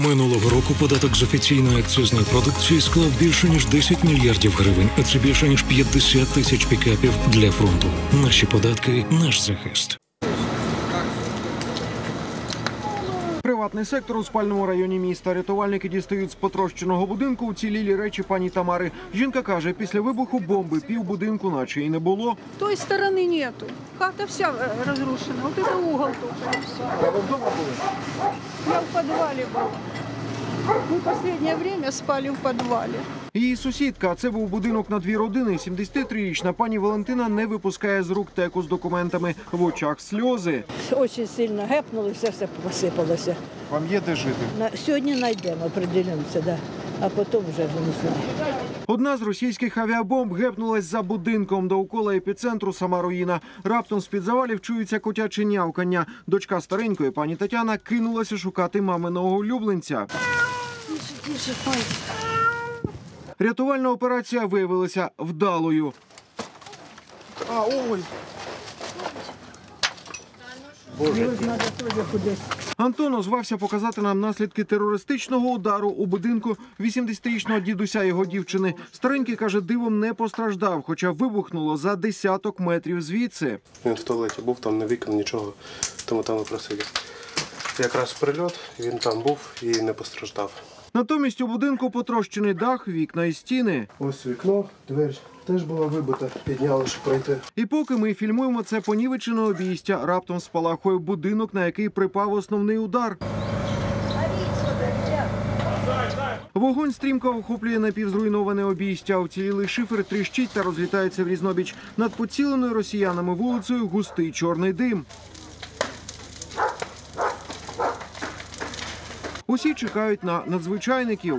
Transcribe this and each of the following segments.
Минулого року податок з офіційної акцизної продукції склав більше ніж 10 мільярдів гривень, а це більше ніж 50 тисяч пікапів для фронту. Наші податки, наш захист. Приватний сектор у спальному районі міста. Рятувальники дістають з потрощеного будинку уцілілі речі пані Тамари. Жінка каже, після вибуху бомби пів будинку наче і не було. Той стороны нету. Хата вся э, разрушена. Вот это угол только и все. А ви вдома були? Я в подвале была. Мы последнее время спали в подвале. Її сусідка, а це був будинок на дві родини. 73-річна пані Валентина не випускає з рук теку з документами. В очах сльози. Очень сильно гепнули, все все посипалося. Вам є де жити? На, сьогодні знайдемо, определимося, да. а потім вже винесемо. Одна з російських авіабомб гепнулась за будинком довкола епіцентру сама руїна. Раптом з-під завалів чується котяче нявкання. Дочка старенької пані Тетяна кинулася шукати маминого улюбленця. Рятувальна операція виявилася вдалою. А, ой. Антон озвався показати нам наслідки терористичного удару у будинку 80-річного дідуся його дівчини. Старенький каже, дивом не постраждав, хоча вибухнуло за десяток метрів звідси. Він в туалеті був, там не вікон, нічого, тому там і просидів. Якраз прильот, він там був і не постраждав. Натомість у будинку потрощений дах, вікна і стіни. Ось вікно, двері теж була вибита, підняли, щоб пройти. І поки ми фільмуємо це понівечене обійстя, раптом спалахує будинок, на який припав основний удар. Вогонь стрімко охоплює напівзруйноване обійстя. Уцілілий шифер тріщить та розлітається в різнобіч. Над поціленою росіянами вулицею густий чорний дим. Усі чекають на надзвичайників.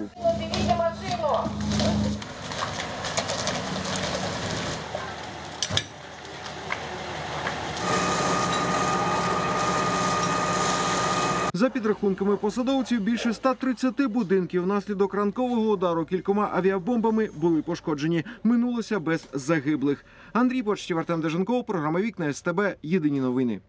За підрахунками посадовців, більше 130 будинків внаслідок ранкового удару кількома авіабомбами були пошкоджені. Минулося без загиблих. Андрій Почтів, Артем Деженков, програма Вікна СТБ. Єдині новини.